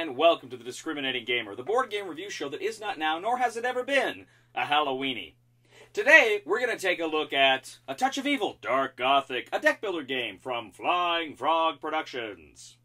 and welcome to the Discriminating Gamer, the board game review show that is not now, nor has it ever been, a Halloweeny. Today, we're going to take a look at A Touch of Evil Dark Gothic, a deck builder game from Flying Frog Productions.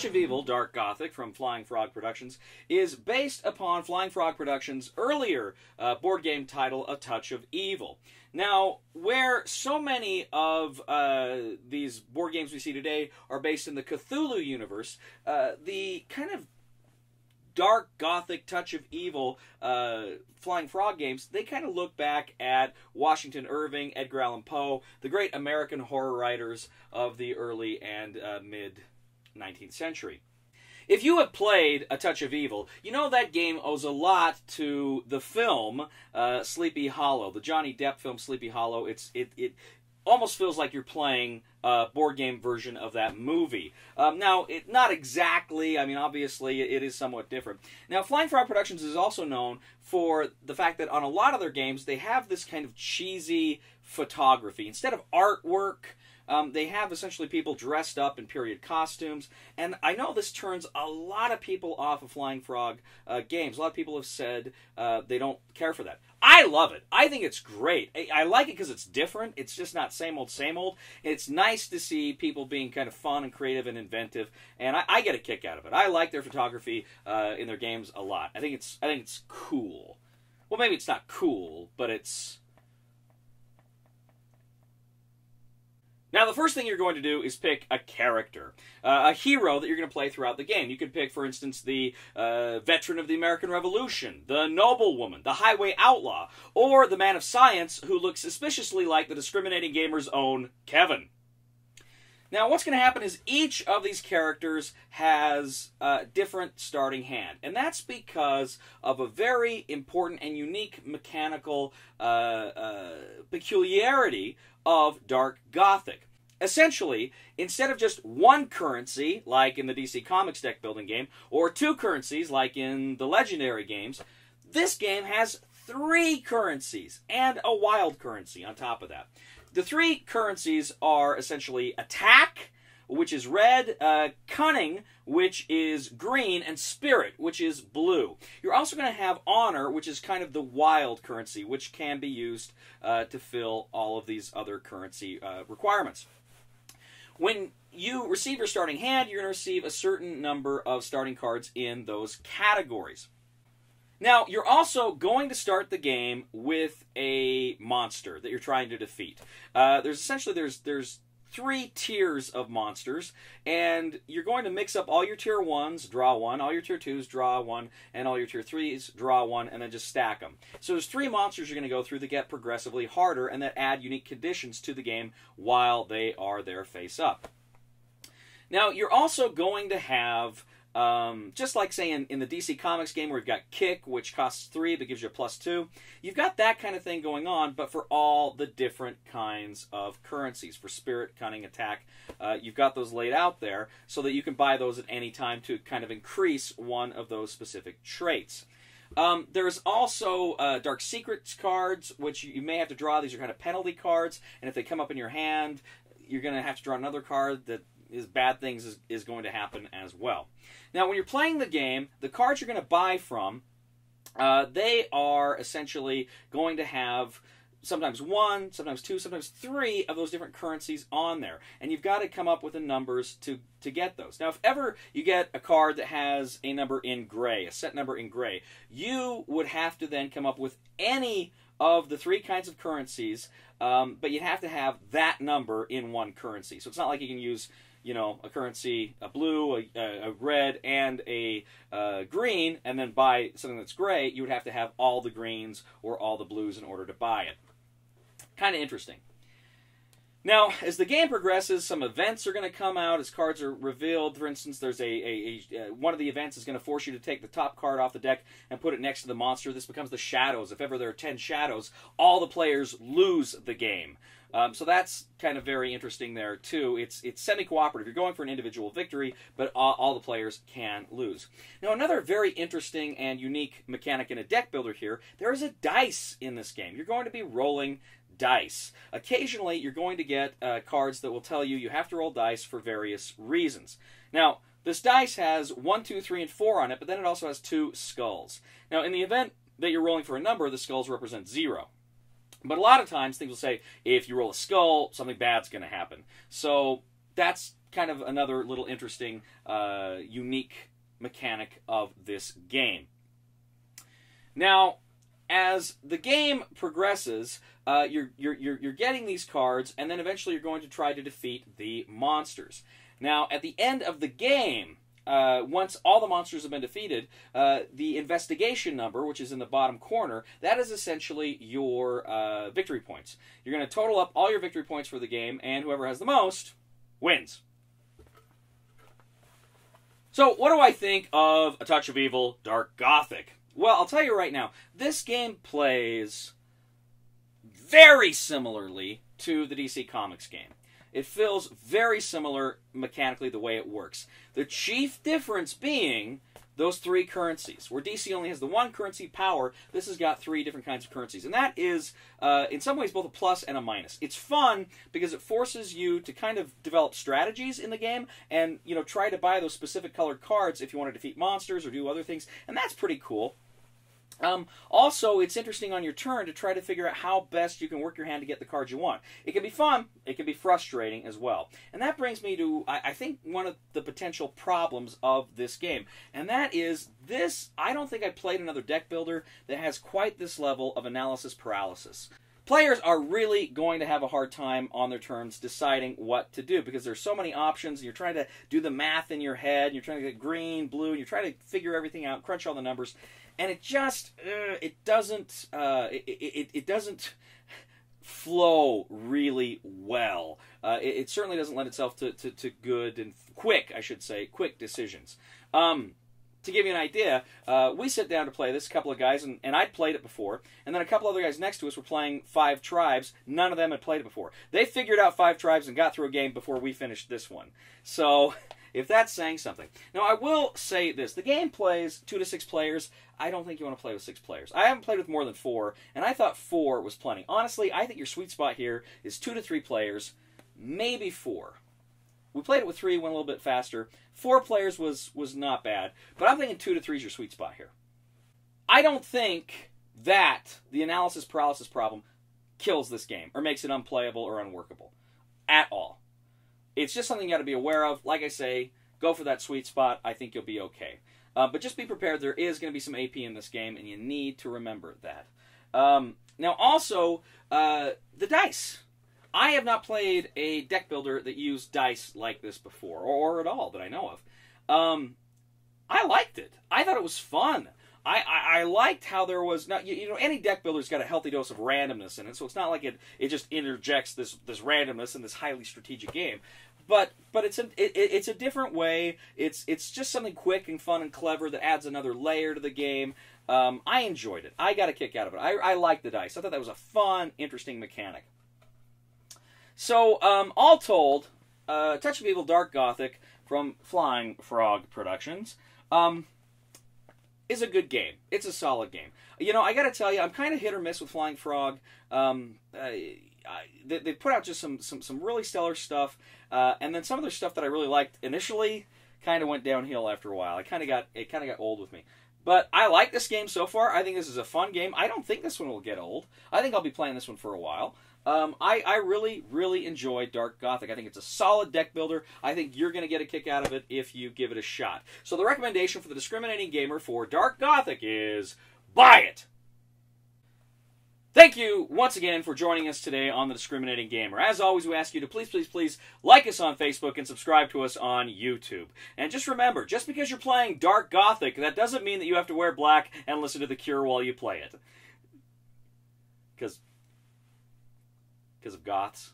Touch of Evil, Dark Gothic from Flying Frog Productions is based upon Flying Frog Productions' earlier uh, board game title, A Touch of Evil. Now, where so many of uh, these board games we see today are based in the Cthulhu universe, uh, the kind of dark gothic touch of evil uh, flying frog games they kind of look back at washington irving edgar allan poe the great american horror writers of the early and uh, mid 19th century if you have played A Touch of Evil, you know that game owes a lot to the film uh, Sleepy Hollow, the Johnny Depp film Sleepy Hollow. It's it it almost feels like you're playing a board game version of that movie. Um, now, it, not exactly. I mean, obviously, it is somewhat different. Now, Flying Frog Productions is also known for the fact that on a lot of their games, they have this kind of cheesy photography instead of artwork. Um, they have essentially people dressed up in period costumes, and I know this turns a lot of people off of Flying Frog uh, games. A lot of people have said uh, they don't care for that. I love it. I think it's great. I, I like it because it's different. It's just not same old, same old. It's nice to see people being kind of fun and creative and inventive, and I, I get a kick out of it. I like their photography uh, in their games a lot. I think it's I think it's cool. Well, maybe it's not cool, but it's Now, the first thing you're going to do is pick a character, uh, a hero that you're going to play throughout the game. You could pick, for instance, the uh, veteran of the American Revolution, the noblewoman, the highway outlaw, or the man of science who looks suspiciously like the discriminating gamer's own Kevin. Now, what's going to happen is each of these characters has a different starting hand, and that's because of a very important and unique mechanical uh, uh, peculiarity of Dark Gothic. Essentially, instead of just one currency, like in the DC Comics deck building game, or two currencies, like in the Legendary games, this game has three currencies and a wild currency on top of that. The three currencies are essentially attack, which is red, uh, cunning, which is green, and spirit, which is blue. You're also going to have honor, which is kind of the wild currency, which can be used uh, to fill all of these other currency uh, requirements. When you receive your starting hand, you're going to receive a certain number of starting cards in those categories. Now, you're also going to start the game with a monster that you're trying to defeat. Uh, there's essentially there's there's three tiers of monsters, and you're going to mix up all your tier ones, draw one, all your tier twos, draw one, and all your tier threes, draw one, and then just stack them. So there's three monsters you're going to go through that get progressively harder and that add unique conditions to the game while they are there face up. Now, you're also going to have um, just like saying in, the DC Comics game where you've got Kick, which costs three but gives you a plus two, you've got that kind of thing going on, but for all the different kinds of currencies. For Spirit, Cunning, Attack, uh, you've got those laid out there so that you can buy those at any time to kind of increase one of those specific traits. Um, there's also uh, Dark Secrets cards, which you may have to draw. These are kind of penalty cards, and if they come up in your hand, you're going to have to draw another card that is bad things is, is going to happen as well. Now, when you're playing the game, the cards you're going to buy from, uh, they are essentially going to have sometimes one, sometimes two, sometimes three of those different currencies on there. And you've got to come up with the numbers to, to get those. Now, if ever you get a card that has a number in gray, a set number in gray, you would have to then come up with any of the three kinds of currencies, um, but you'd have to have that number in one currency. So it's not like you can use you know, a currency, a blue, a, a red, and a uh, green, and then buy something that's gray, you would have to have all the greens or all the blues in order to buy it. Kind of interesting. Now, as the game progresses, some events are going to come out as cards are revealed. For instance, there's a, a, a uh, one of the events is going to force you to take the top card off the deck and put it next to the monster. This becomes the shadows. If ever there are ten shadows, all the players lose the game. Um, so that's kind of very interesting there too. It's it's semi-cooperative. You're going for an individual victory, but all, all, the players can lose. Now another very interesting and unique mechanic in a deck builder here. There is a dice in this game. You're going to be rolling dice. Occasionally, you're going to get uh, cards that will tell you you have to roll dice for various reasons. Now, this dice has 1, 2, 3, and 4 on it, but then it also has two skulls. Now, in the event that you're rolling for a number, the skulls represent 0. But a lot of times, things will say if you roll a skull, something bad's going to happen. So that's kind of another little interesting, uh, unique mechanic of this game. Now, as the game progresses, uh, you're, you're, you're, you're getting these cards, and then eventually you're going to try to defeat the monsters. Now, at the end of the game, uh, once all the monsters have been defeated, uh, the investigation number, which is in the bottom corner, that is essentially your uh, victory points. You're going to total up all your victory points for the game, and whoever has the most wins. So, what do I think of A Touch of Evil Dark Gothic? Well, I'll tell you right now, this game plays very similarly to the DC Comics game. It feels very similar mechanically the way it works. The chief difference being those three currencies. Where DC only has the one currency power, this has got three different kinds of currencies. And that is, uh, in some ways, both a plus and a minus. It's fun because it forces you to kind of develop strategies in the game and, you know, try to buy those specific colored cards if you want to defeat monsters or do other things. And that's pretty cool. Um, also, it's interesting on your turn to try to figure out how best you can work your hand to get the cards you want. It can be fun, it can be frustrating as well. And that brings me to, I, I think, one of the potential problems of this game. And that is this I don't think I've played another deck builder that has quite this level of analysis paralysis players are really going to have a hard time on their terms deciding what to do because there's so many options and you're trying to do the math in your head and you're trying to get green blue and you're trying to figure everything out crunch all the numbers and it just uh, it doesn't uh, it, it, it, doesn't flow really well. Uh, it, it, certainly doesn't lend itself to, to, to, good and quick, I should say, quick decisions. Um, to give you an idea, uh, we sit down to play this, a couple of guys, and, and I'd played it before, and then a couple other guys next to us were playing Five Tribes. None of them had played it before. They figured out Five Tribes and got through a game before we finished this one. So if that's saying something. Now, I will say this the game plays two to six players. I don't think you want to play with six players. I haven't played with more than four, and I thought four was plenty. Honestly, I think your sweet spot here is two to three players, maybe four. We played it with three, went a little bit faster. Four players was was not bad, but I'm thinking two to three is your sweet spot here. I don't think that the analysis paralysis problem kills this game or makes it unplayable or unworkable at all. It's just something you got to be aware of. Like I say, go for that sweet spot. I think you'll be okay. Uh, but just be prepared. There is going to be some AP in this game, and you need to remember that. Um, now, also, uh, the dice. I have not played a deck builder that used dice like this before, or, at all that I know of. Um, I liked it. I thought it was fun. I, I, I, liked how there was not you, you, know any deck builder's got a healthy dose of randomness in it, so it's not like it it just interjects this this randomness in this highly strategic game. But but it's a it, it's a different way. It's it's just something quick and fun and clever that adds another layer to the game. Um, I enjoyed it. I got a kick out of it. I, I liked the dice. I thought that was a fun, interesting mechanic. So um, all told, uh, Touch of Evil Dark Gothic from Flying Frog Productions. Um, is a good game. It's a solid game. You know, I got to tell you, I'm kind of hit or miss with Flying Frog. Um, uh, I, they, they, put out just some some, some really stellar stuff, uh, and then some of their stuff that I really liked initially kind of went downhill after a while. I kind of got it kind of got old with me. But I like this game so far. I think this is a fun game. I don't think this one will get old. I think I'll be playing this one for a while. Um, I, I really, really enjoy Dark Gothic. I think it's a solid deck builder. I think you're going to get a kick out of it if you give it a shot. So the recommendation for the discriminating gamer for Dark Gothic is buy it! Thank you once again for joining us today on The Discriminating Gamer. As always, we ask you to please, please, please like us on Facebook and subscribe to us on YouTube. And just remember, just because you're playing Dark Gothic, that doesn't mean that you have to wear black and listen to The Cure while you play it. Because because of goths.